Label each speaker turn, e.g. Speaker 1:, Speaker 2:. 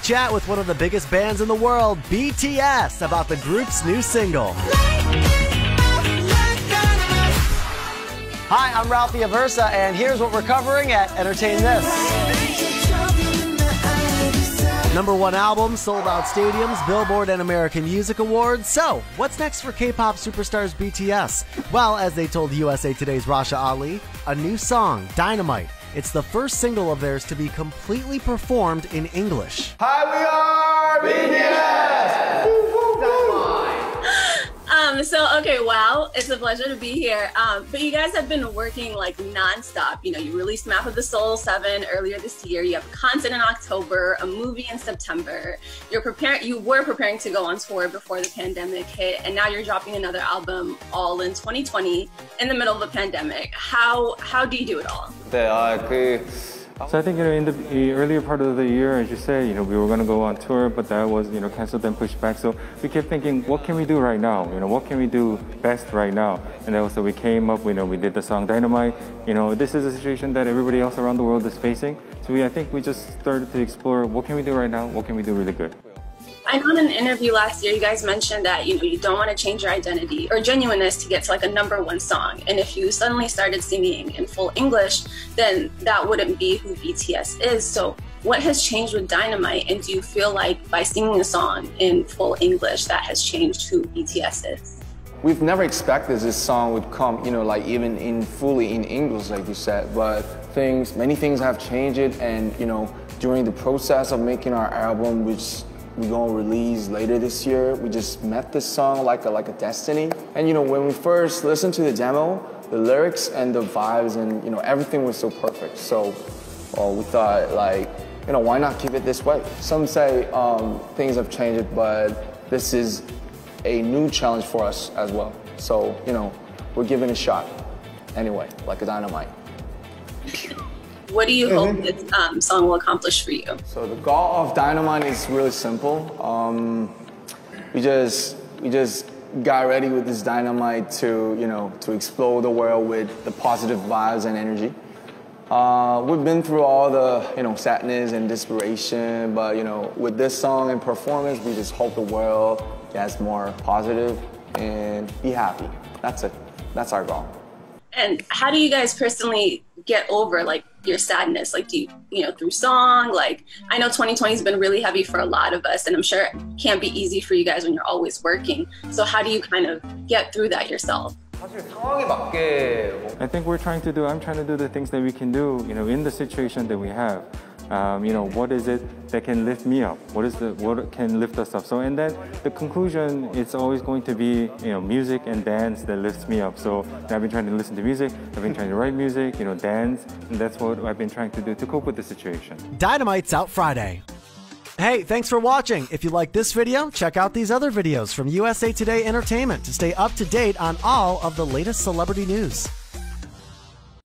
Speaker 1: chat with one of the biggest bands in the world, BTS, about the group's new single. Hi, I'm Ralphie Aversa, and here's what we're covering at Entertain This. Number one album, sold out stadiums, Billboard and American Music Awards. So, what's next for K pop superstars BTS? Well, as they told USA Today's Rasha Ali, a new song, Dynamite. It's the first single of theirs to be completely performed in English.
Speaker 2: Hi, we are BTS!
Speaker 3: okay, wow, it's a pleasure to be here. Um, but you guys have been working like nonstop. You know, you released Map of the Soul 7 earlier this year. You have a concert in October, a movie in September. You're preparing you were preparing to go on tour before the pandemic hit, and now you're dropping another album all in 2020 in the middle of the pandemic. How how do you do it all?
Speaker 2: 네, 아, 그
Speaker 4: so I think you know in the earlier part of the year, as you say, you know we were going to go on tour, but that was you know canceled and pushed back. So we kept thinking, what can we do right now? You know, what can we do best right now? And also we came up, you know, we did the song Dynamite. You know, this is a situation that everybody else around the world is facing. So we, I think we just started to explore what can we do right now? What can we do really good?
Speaker 3: I know in an interview last year, you guys mentioned that you know you don't want to change your identity or genuineness to get to like a number one song. And if you suddenly started singing in full English, then that wouldn't be who BTS is. So what has changed with Dynamite? And do you feel like by singing a song in full English, that has changed who BTS is?
Speaker 2: we've never expected this song would come, you know, like even in fully in English, like you said. But things, many things have changed, and you know, during the process of making our album, which we're gonna release later this year, we just met this song like a like a destiny. And you know, when we first listened to the demo, the lyrics and the vibes and you know everything was so perfect. So, well, we thought like, you know, why not keep it this way? Some say um, things have changed, but this is a new challenge for us as well. So, you know, we're giving it a shot anyway, like a dynamite.
Speaker 3: What do you hope this um, song will accomplish for you?
Speaker 2: So the goal of Dynamite is really simple. Um, we just we just got ready with this dynamite to you know to explode the world with the positive vibes and energy. Uh, we've been through all the you know sadness and desperation, but you know with this song and performance, we just hope the world gets more positive and be happy. That's it. That's our goal.
Speaker 3: And how do you guys personally get over like your sadness? Like, do you, you know, through song? Like, I know 2020 has been really heavy for a lot of us, and I'm sure it can't be easy for you guys when you're always working. So, how do you kind of get through that yourself?
Speaker 4: I think we're trying to do, I'm trying to do the things that we can do, you know, in the situation that we have. Um, you know, what is it that can lift me up? What is the what can lift us up? So, and then the conclusion, it's always going to be you know music and dance that lifts me up. So, I've been trying to listen to music. I've been trying to write music. You know, dance, and that's what I've been trying to do to cope with the situation.
Speaker 1: Dynamite's out Friday. Hey, thanks for watching. If you like this video, check out these other videos from USA Today Entertainment to stay up to date on all of the latest celebrity news.